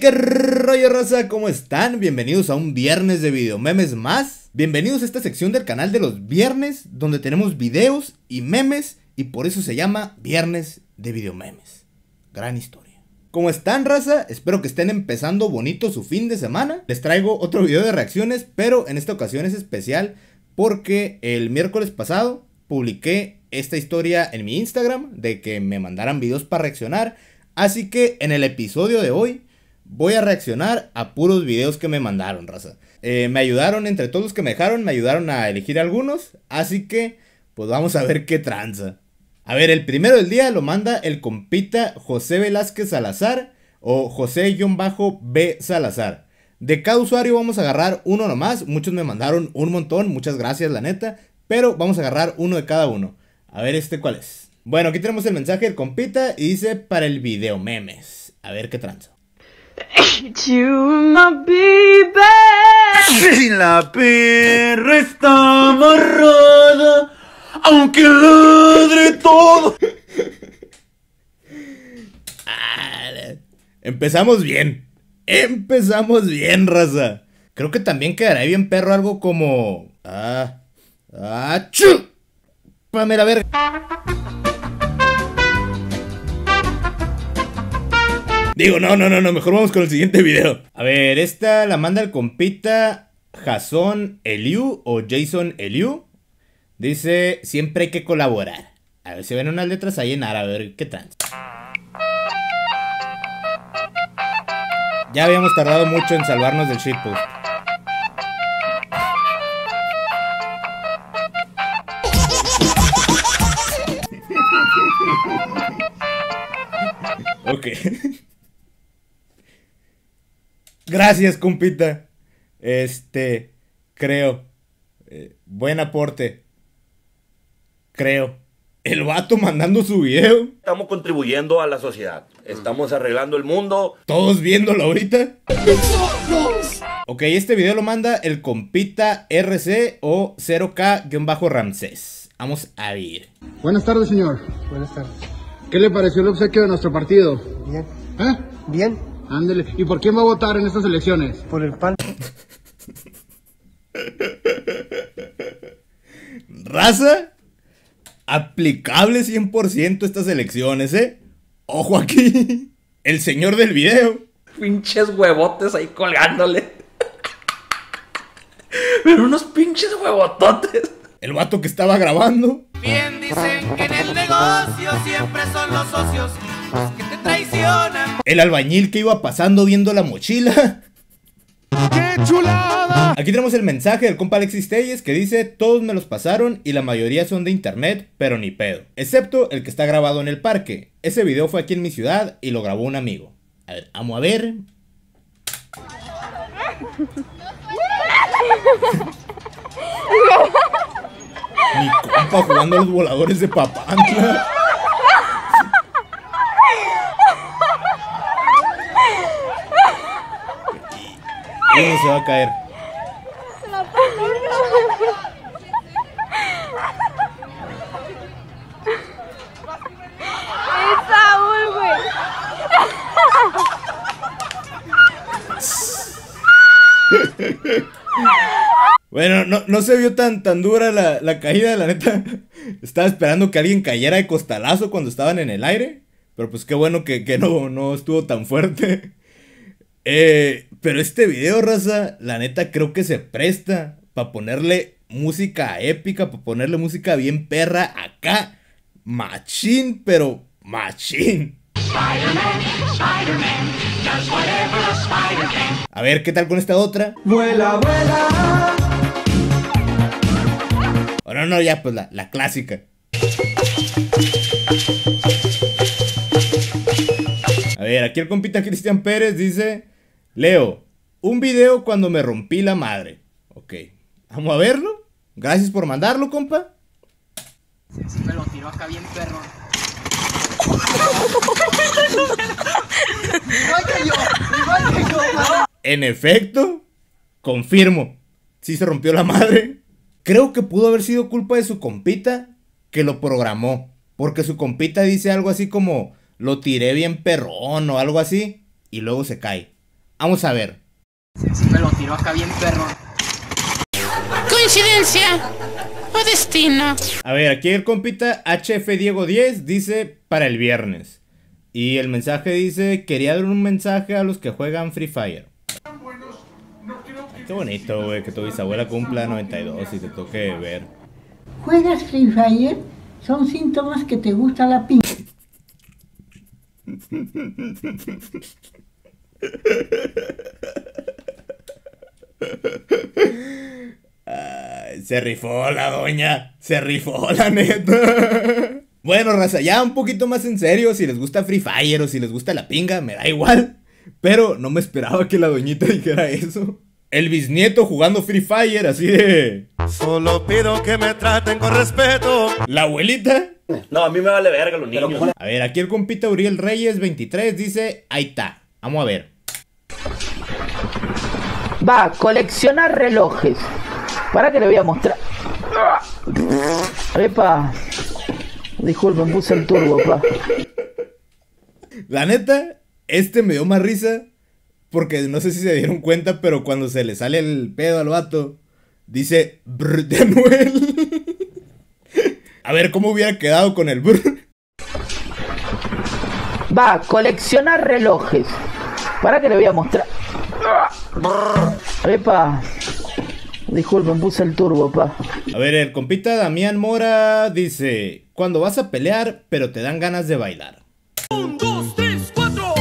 qué rollo raza, ¿cómo están? Bienvenidos a un viernes de videomemes más. Bienvenidos a esta sección del canal de los viernes, donde tenemos videos y memes, y por eso se llama Viernes de Videomemes. Gran historia. ¿Cómo están, raza? Espero que estén empezando bonito su fin de semana. Les traigo otro video de reacciones, pero en esta ocasión es especial porque el miércoles pasado publiqué esta historia en mi Instagram de que me mandaran videos para reaccionar. Así que en el episodio de hoy voy a reaccionar a puros videos que me mandaron, raza. Eh, me ayudaron, entre todos los que me dejaron, me ayudaron a elegir algunos. Así que, pues vamos a ver qué tranza. A ver, el primero del día lo manda el compita José Velázquez Salazar o José-B Salazar. De cada usuario vamos a agarrar uno nomás. Muchos me mandaron un montón, muchas gracias la neta. Pero vamos a agarrar uno de cada uno. A ver este cuál es. Bueno, aquí tenemos el mensaje del compita y dice para el video memes. A ver qué tranza. Si la perra está amarrada, aunque ladre todo. Empezamos bien. Empezamos bien, raza. Creo que también quedará bien perro algo como... Ah... Ah... ¡Chu! Pame la verga. Digo, no, no, no, no, mejor vamos con el siguiente video. A ver, esta la manda el compita Jason Eliu o Jason Eliu. Dice, siempre hay que colaborar. A ver si ven unas letras ahí en árabe, a ver qué trans. Ya habíamos tardado mucho en salvarnos del shitpost. ok. Gracias, compita. Este, creo. Eh, buen aporte. Creo. El vato mandando su video. Estamos contribuyendo a la sociedad. Estamos arreglando el mundo. Todos viéndolo ahorita. Ok, este video lo manda el compita RC o 0K-Ramsés. Vamos a ver. Buenas tardes, señor. Buenas tardes. ¿Qué le pareció el obsequio de nuestro partido? Bien. ¿Eh? Bien. Ándele. ¿Y por quién va a votar en estas elecciones? Por el pan. Raza. Aplicable 100% estas elecciones, ¿eh? Ojo aquí. El señor del video. Pinches huevotes ahí colgándole. Pero unos pinches huevototes. El vato que estaba grabando. Bien dicen que en el negocio siempre son los socios los que te traicionan. El albañil que iba pasando viendo la mochila. ¡Qué chulada! Aquí tenemos el mensaje del compa Alexis Telles que dice Todos me los pasaron y la mayoría son de internet, pero ni pedo. Excepto el que está grabado en el parque. Ese video fue aquí en mi ciudad y lo grabó un amigo. A ver, vamos a ver. Mi compa jugando a los voladores de Papantla. Se va a caer. Es Saúl, güey. Bueno, no, no se vio tan, tan dura la, la caída, la neta. Estaba esperando que alguien cayera de costalazo cuando estaban en el aire. Pero pues qué bueno que, que no, no estuvo tan fuerte. Eh, pero este video, raza, la neta creo que se presta para ponerle música épica, para ponerle música bien perra acá. Machín, pero machín. A ver, ¿qué tal con esta otra? Vuela, vuela. O no, no, ya, pues la, la clásica. A ver, aquí el compita Cristian Pérez dice: Leo, un video cuando me rompí la madre. Ok, vamos a verlo. Gracias por mandarlo, compa. Sí me lo tiró acá bien perro. Igual que yo, igual que yo, man. En efecto, confirmo. Sí se rompió la madre. Creo que pudo haber sido culpa de su compita que lo programó. Porque su compita dice algo así como, lo tiré bien perrón o algo así. Y luego se cae. Vamos a ver. Sí me lo tiró acá bien perro. Coincidencia o destino. A ver, aquí el compita HF Diego 10 dice para el viernes. Y el mensaje dice, quería dar un mensaje a los que juegan Free Fire. Qué bonito, güey, que tu bisabuela cumpla 92 y te toque ver. ¿Juegas Free Fire? Son síntomas que te gusta la pinta. se rifó la doña, se rifó la neta. Bueno, raza, ya un poquito más en serio, si les gusta Free Fire o si les gusta la pinga, me da igual. Pero no me esperaba que la doñita dijera eso. El bisnieto jugando Free Fire, así de... Solo pido que me traten con respeto. La abuelita. No, a mí me vale verga los niños. A ver, aquí el compita Uriel Reyes 23 dice, ahí está. Vamos a ver. Va, colecciona relojes. Para que le voy a mostrar. Epa. Disculpen, puse el turbo, pa. La neta, este me dio más risa porque no sé si se dieron cuenta, pero cuando se le sale el pedo al vato, dice brr de Anuel. A ver cómo hubiera quedado con el brr. Va, colecciona relojes. Para que le voy a mostrar. Epa. Disculpen, puse el turbo, pa. A ver, el compita Damián Mora dice, cuando vas a pelear, pero te dan ganas de bailar. Un, dos, tres, cuatro.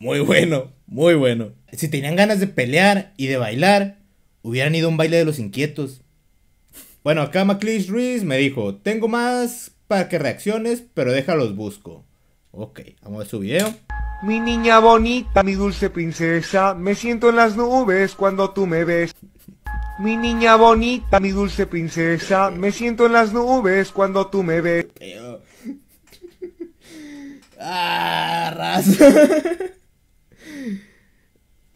Muy bueno, muy bueno. Si tenían ganas de pelear y de bailar, hubieran ido a un baile de los inquietos. Bueno, acá Macleish Ruiz me dijo, tengo más para que reacciones, pero déjalos busco. Ok, vamos a ver su video. Mi niña bonita, mi dulce princesa, me siento en las nubes cuando tú me ves. Mi niña bonita, mi dulce princesa, me siento en las nubes cuando tú me ves. Ah.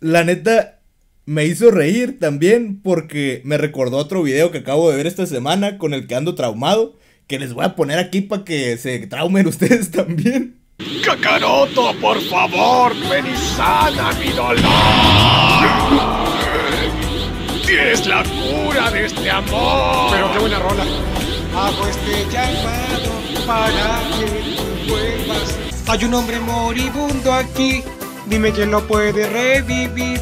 La neta, me hizo reír también porque me recordó otro video que acabo de ver esta semana con el que ando traumado. Que les voy a poner aquí para que se traumen ustedes también. Kakaroto, por favor, ven y sana mi dolor. Tienes la cura de este amor. Pero qué buena rola. Hago este llamado para que tú vuelvas. Hay un hombre moribundo aquí. Dime quién lo puede revivir.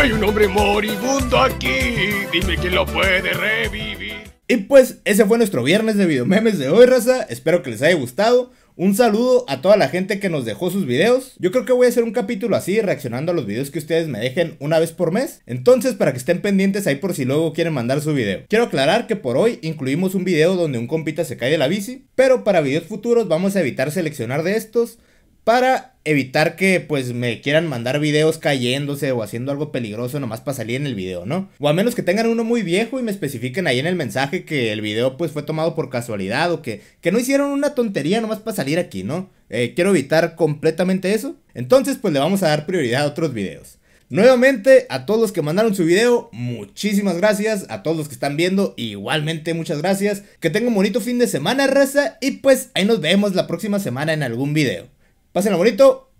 Hay un hombre moribundo aquí. Dime quién lo puede revivir. Y pues ese fue nuestro viernes de videomemes de hoy, raza. Espero que les haya gustado. Un saludo a toda la gente que nos dejó sus videos. Yo creo que voy a hacer un capítulo así, reaccionando a los videos que ustedes me dejen una vez por mes. Entonces, para que estén pendientes ahí por si luego quieren mandar su video. Quiero aclarar que por hoy incluimos un video donde un compita se cae de la bici. Pero para videos futuros vamos a evitar seleccionar de estos. Para evitar que pues me quieran mandar videos cayéndose o haciendo algo peligroso nomás para salir en el video, ¿no? O a menos que tengan uno muy viejo y me especifiquen ahí en el mensaje que el video pues fue tomado por casualidad o que, que no hicieron una tontería nomás para salir aquí, ¿no? Eh, quiero evitar completamente eso. Entonces pues le vamos a dar prioridad a otros videos. Nuevamente, a todos los que mandaron su video, muchísimas gracias. A todos los que están viendo, igualmente muchas gracias. Que tengan un bonito fin de semana, raza. Y pues ahí nos vemos la próxima semana en algún video. Pásenlo bonito